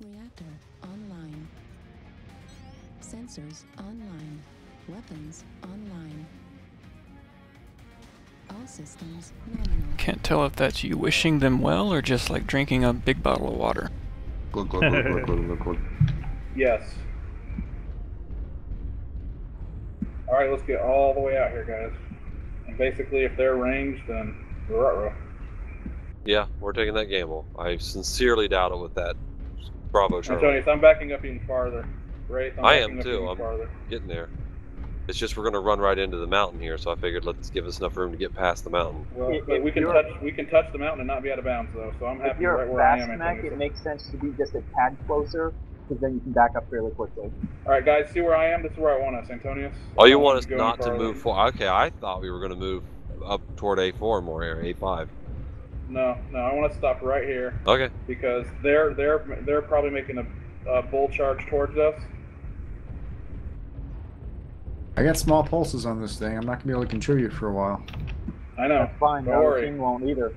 Reactor online. Sensors online. Weapons online. All systems nominal. Can't tell if that's you wishing them well or just like drinking a big bottle of water. Glug, glug, glug, glug, glug, glug, glug. Yes. Alright, let's get all the way out here, guys. And basically, if they're ranged, then ruh Yeah, we're taking that gamble. I sincerely doubt it with that Bravo Charlie. Antonius, I'm backing up even farther. Wraith, I'm I am too. I'm farther. getting there. It's just we're gonna run right into the mountain here, so I figured let's give us enough room to get past the mountain. Well, If- if we can touch we can touch the mountain and not be out of bounds though, so I'm If happy you're right a where I fast am. mech, Antonius. it makes sense to be just a tad closer, because then you can back up fairly quickly. Alright, guys, see where I am? This is where I want us, Antonius. Oh, you don't want us not to move forward? Okay, I thought we were gonna move up toward A4 more area, A5. No, no, I want to stop right here Okay. because they're they're they're probably making a, a bull charge towards us. I got small pulses on this thing. I'm not gonna be able to contribute for a while. I know. That's fine. Don't The other worry. team won't either.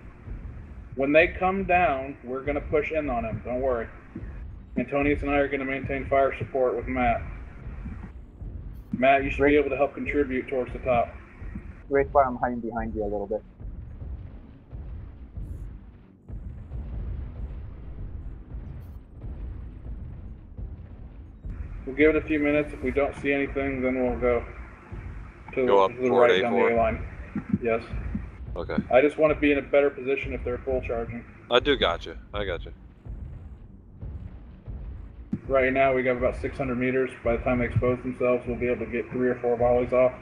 When they come down, we're gonna push in on them. Don't worry. Antonius and I are gonna maintain fire support with Matt. Matt, you should be able to help contribute towards the top. Wraithfire, I'm hiding behind you a little bit. We'll give it a few minutes. If we don't see anything, then we'll go to, Go up to the right down the A line. Yes. Okay. I just want to be in a better position if they're full charging. I do got you. I got you. Right now, we got about 600 meters. By the time they expose themselves, we'll be able to get three or four volleys off.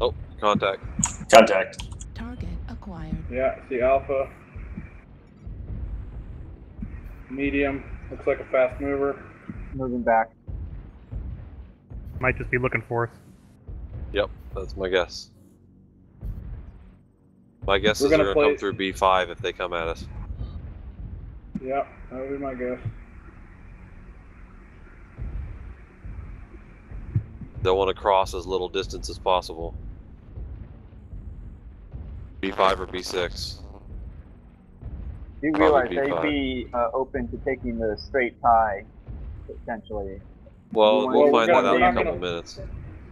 Oh, contact. Contact. Target acquired. Yeah, see Alpha. Medium. Looks like a fast mover. Moving back. Might just be looking for us. Yep, that's my guess. My guess We're is they're gonna gonna play- come through B5 if they come at us. Yep, that would be my guess. They'll want to cross as little distance as possible. B5 or B6. You realize be they'd fine. be uh, open to taking the straight tie, potentially. Well, Well, we'll we're find that out in a couple gonna- minutes.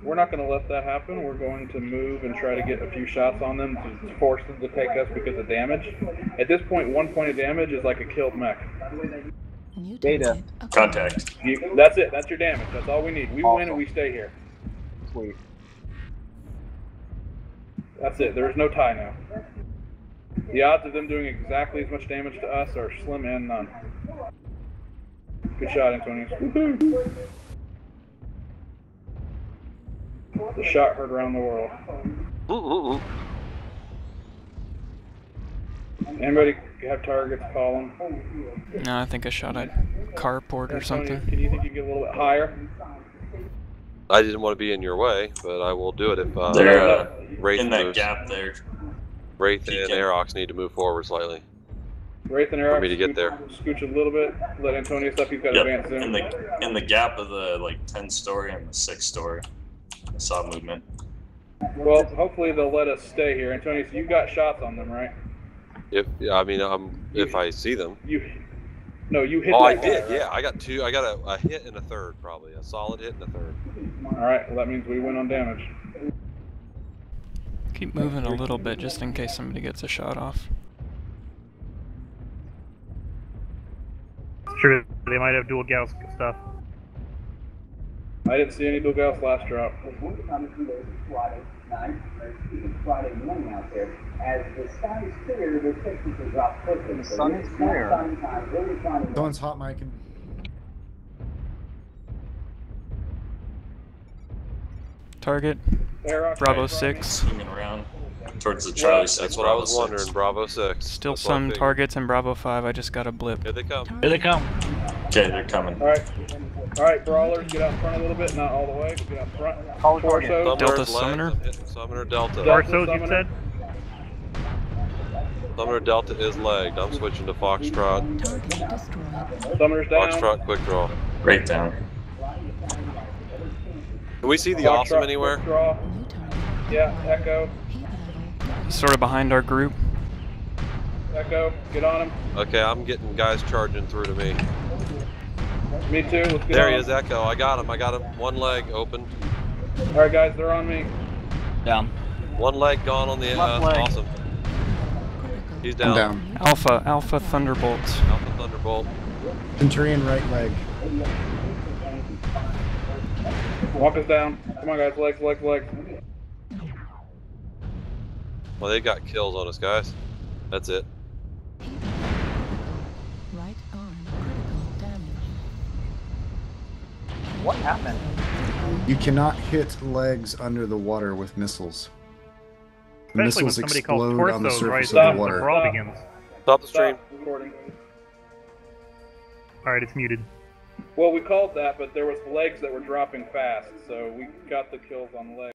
We're not going to let that happen. We're going to move and try to get a few shots on them to force them to take us because of damage. At this point, one point of damage is like a killed mech. New Data. target acquired. Contact. You, that's it. That's your damage. That's all we need. We win and we stay here. Sweet. That's it. There is no tie now. The odds of them doing exactly as much damage to us are slim and none. Good shot, Antonius. The shot heard around the world. Ooh, ooh, ooh. Anybody have targets? Call them. No, I think I shot a carport or something. Can you think you can get a little bit higher? I didn't want to be in your way, but I will do it if uh, They're uh, in that moves. gap there. Wraith and Aerox need to move forward slightly. Wraith and For Eric, me to get scooch- there. Scooch a little bit. Let Antonius up. He's got Yep. advanced In zoom. the in the gap of the like ten story and the six story. I saw movement. Well, hopefully they'll let us stay here. Antonius, you got shots on them, right? If yeah, I mean, um, if I see them. You. No, you hit. Oh, I guy, did. right? Yeah, I got two. I got a, a hit and a third, probably a solid hit and a third. All right. Well, that means we win on damage. Keep moving a little bit just in case somebody gets a shot off. Sure, they might have dual gauss stuff. I didn't see any Bill Gauss last drop. Friday night, or even Friday morning out there. As the sky is clear, the temperatures drop quickly. The sun is clear. sunny time, really sunny. Someone's hot micing. Target, Bravo right in front of me. 6. Swinging around towards the Charlie six. That's what I was six. wondering. Bravo six. Still That's some targets in Bravo 5, I just got a blip. Here they come. Here they come. Okay, they're coming. All right. All right, brawlers, get out front a little bit. Not all the way, but get out front. Call it target. Torso. Delta Summoner's Summoner? I'm Summoner Delta. Delta Arsos, you said? Summoner Delta is lagged. I'm switching to Foxtrot. Target destroyed. Summoner's down. Foxtrot quick draw. Right down. Can we see the Foxtrot, awesome anywhere? quick Draw. New target. Yeah, Echo. Heat. Sort of behind our group. Echo, get on him. Okay, I'm getting guys charging through to me. Me too. Let's get There on he him. is, Echo. I got him. I got him. One leg open. All right, guys, they're on me. Down. One leg gone on the. Uh, leg. awesome. Critical. He's I'm down. down. Alpha, Alpha Thunderbolt. Alpha Thunderbolt. Centurion right leg. Walk us down. Come on, guys. Legs, legs, legs. Well, they got kills on us, guys. That's it. Right arm. Critical damage. What happened? You cannot hit legs under the water with missiles. The Especially when missiles somebody explode on the torsos right surface of the the water. Stop. begins. Stop the stream. Stop recording. Alright, it's muted. Well, we called that, but there was legs that were dropping fast, so we got the kills on legs.